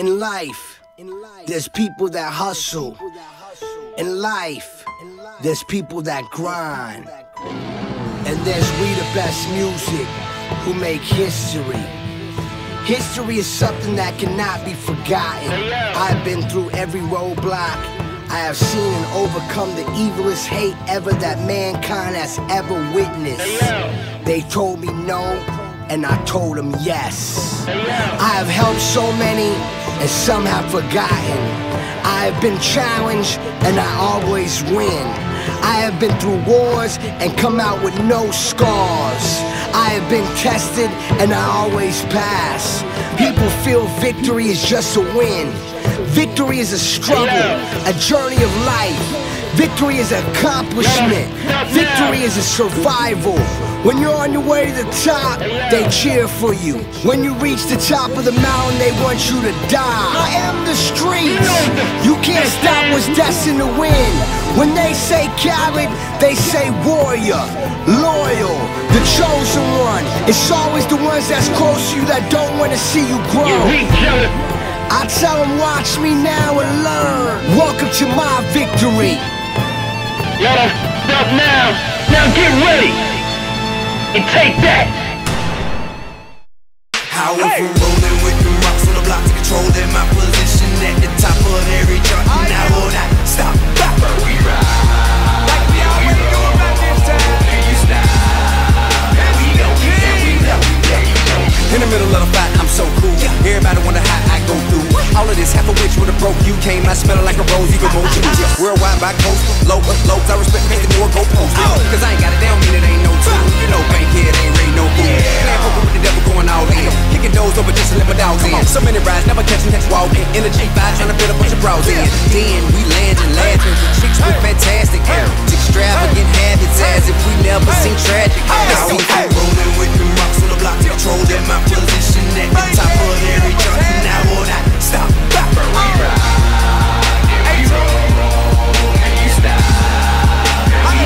In life, there's people that hustle. In life, there's people that grind. And there's we the best music who make history. History is something that cannot be forgotten. I've been through every roadblock. I have seen and overcome the evilest hate ever that mankind has ever witnessed. They told me no, and I told him yes. I have helped so many, and some have forgotten. I have been challenged, and I always win. I have been through wars and come out with no scars. I have been tested and I always pass. People feel victory is just a win. Victory is a struggle, a journey of life. Victory is accomplishment. Victory is a survival. When you're on your way to the top, they cheer for you. When you reach the top of the mountain, they want you to die. I am the streets. You can't stop what's destined to win. When they say coward, they say warrior, loyal, the chosen one. It's always the ones that's close to you that don't want to see you grow. I tell them, watch me now and learn. Welcome to my victory. Y'all stop now. Now get ready. And take that. How if I'm rolling with the rocks on the block to control in my position at the top of every chart. And I will not stop. We ride. Like we you go. In the middle of the fight, I'm so cool. Everybody wonder how I go through. All of this, half of which would've broke you. Came out smelling like a rose, even more you. Worldwide by coast, low, low. I respect making more go post. Cause I ain't got it So many rides, never catching, catch walking. In the G5, trying to fit a bunch of bras in. Then we landing, laughing with chicks with fantastic hair. Extravagant habits as if we never seen tragic. Now we rolling with the rocks on the block, controlling my position at the top of every chart. Now will not stop. We ride. Yeah, we roll, and you stop. We.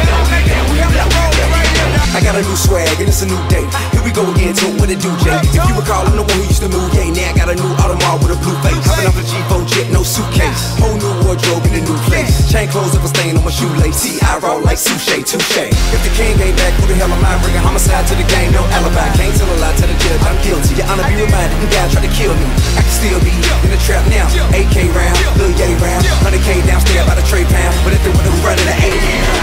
I got a new swag and it's a new day. We go again, to what it do, Jay. If you recall, I'm the one who used to move, yeah. Now I got a new Audemars with a blue face. Hopping off a G4 jet, no suitcase. Whole new wardrobe in a new place. Chain clothes up a stain on my shoelace. See, I roll like sushi, touche. If the king ain't back, who the hell am I? Bringing homicide to the game, no alibi. Can't tell a lie to the judge, I'm guilty. Your honor be reminded, the guy tried to kill me. I can still be in the trap now. AK round, Lil Yay round. 100K downstairs by the tray pound. But if they wanna run it, I ain't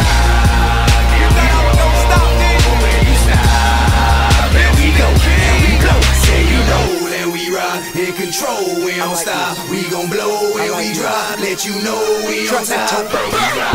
in control, we don't stop. We gon' blow when we drop. Let you know we on top.